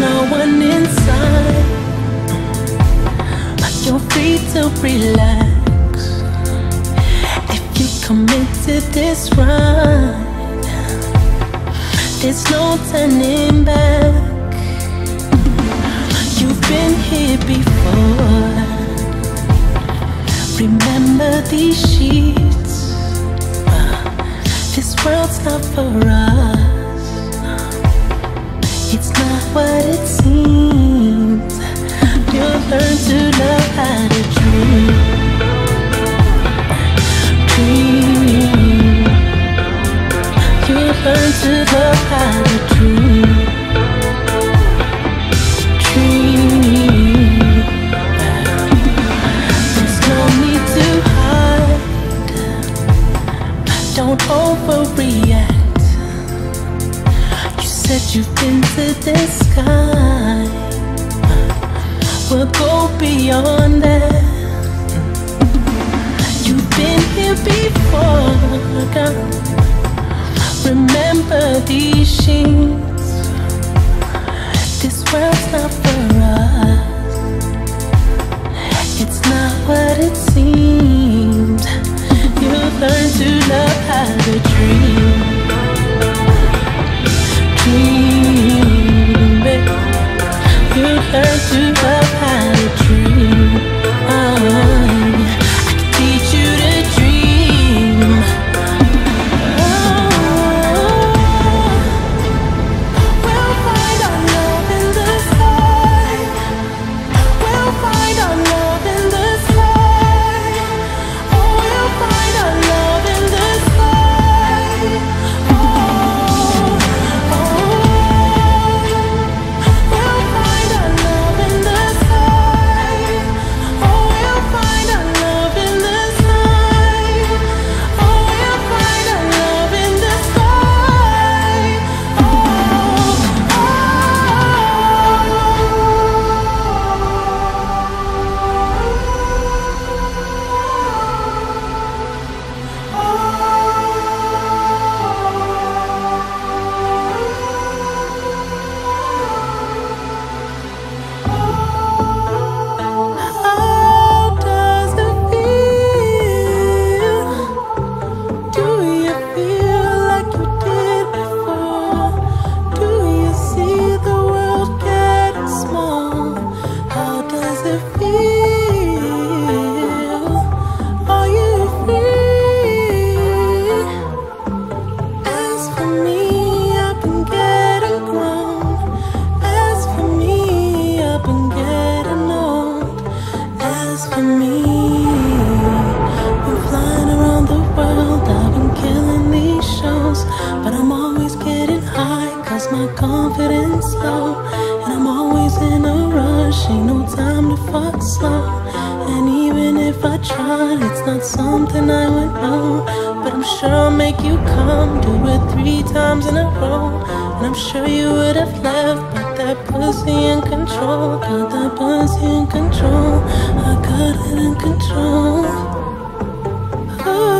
No one inside. But you're free to relax. If you commit to this ride, there's no turning back. You've been here before. Remember these sheets. This world's not for us. It's not what it seems. You'll learn to love how to dream. Dream. You'll learn to love how to dream. Dream. There's no need to hide. Don't overreact. You said you've been to the sky. We'll go beyond that. You've been here before. girl. Remember these sheets. This world's not confidence low. And I'm always in a rush, ain't no time to fuck slow. And even if I tried, it's not something I would know. But I'm sure I'll make you come, do it three times in a row. And I'm sure you would have left, but that pussy in control. Got that pussy in control. I got it in control. Oh.